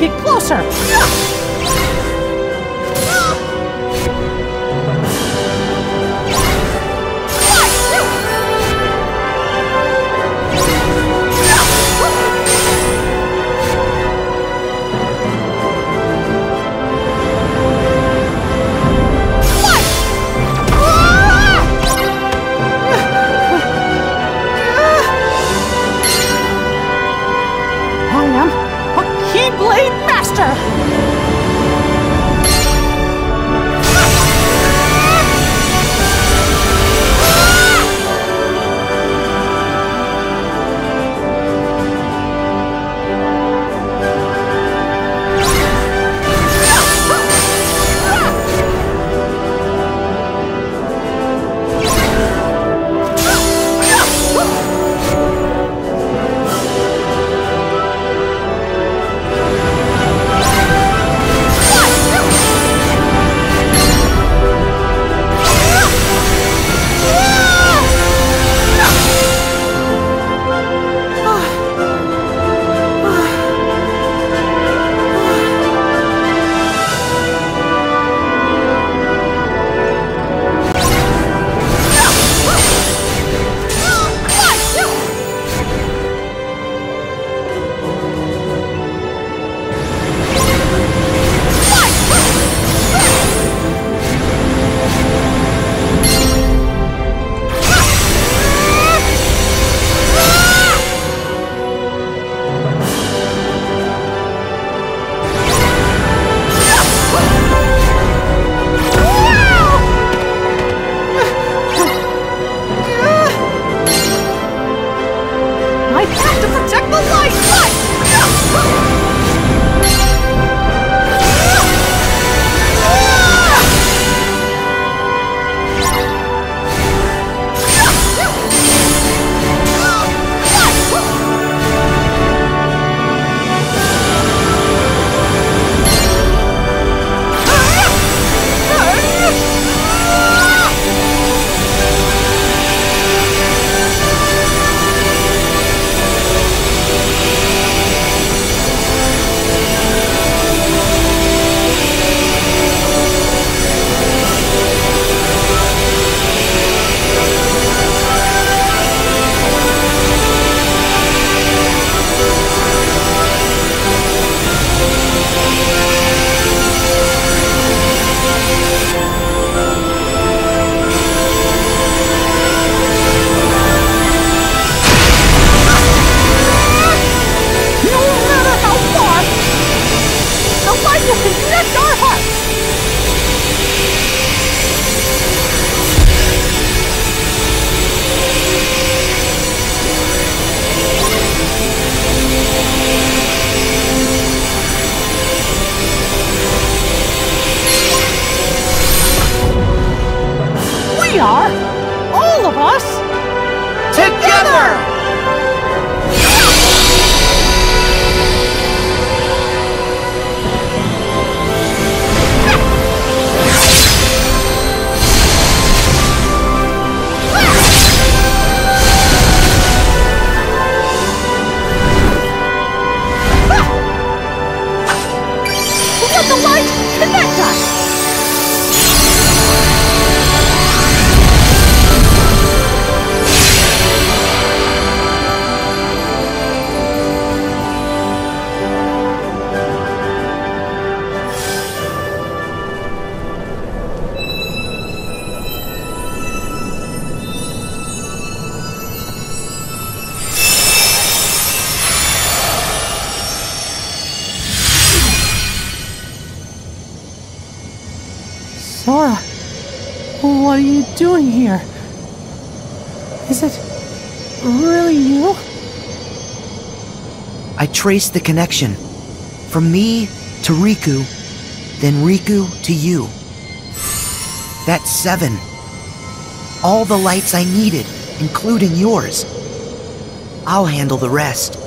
get closer! Us, together! What are you doing here? Is it really you? I traced the connection. From me to Riku, then Riku to you. That's seven. All the lights I needed, including yours. I'll handle the rest.